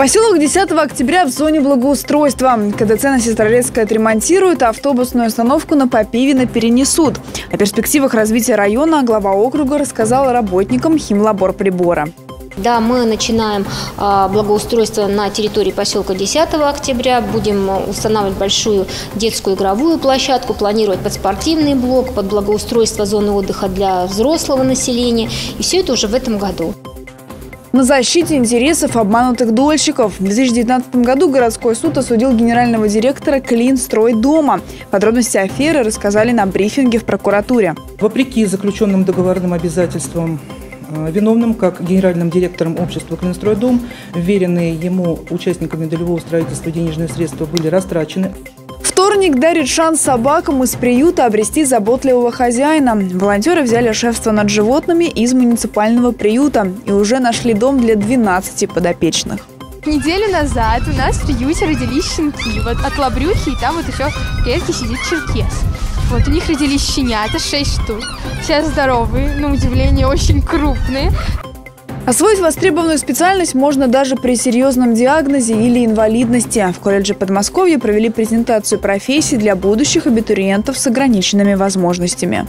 Поселок 10 октября в зоне благоустройства. КДЦ на Сестрорецкой отремонтируют, а автобусную остановку на Попивина перенесут. О перспективах развития района глава округа рассказала работникам химлабор прибора. Да, мы начинаем а, благоустройство на территории поселка 10 октября. Будем устанавливать большую детскую игровую площадку, планировать под спортивный блок, под благоустройство зоны отдыха для взрослого населения. И все это уже в этом году. На защите интересов обманутых дольщиков. В 2019 году городской суд осудил генерального директора Клинстройдома. Подробности аферы рассказали на брифинге в прокуратуре. Вопреки заключенным договорным обязательствам э, виновным, как генеральным директором общества «Клинстройдом», вверенные ему участниками долевого строительства денежные средства были растрачены. Вторник дарит шанс собакам из приюта обрести заботливого хозяина. Волонтеры взяли шефство над животными из муниципального приюта и уже нашли дом для 12 подопечных. Неделю назад у нас в приюте родились щенки. Вот от лабрюхи, и там вот еще в клетке сидит черкес. Вот у них родились щенята, 6 штук. Все здоровые, на удивление очень крупные. Освоить востребованную специальность можно даже при серьезном диагнозе или инвалидности. В колледже Подмосковья провели презентацию профессий для будущих абитуриентов с ограниченными возможностями.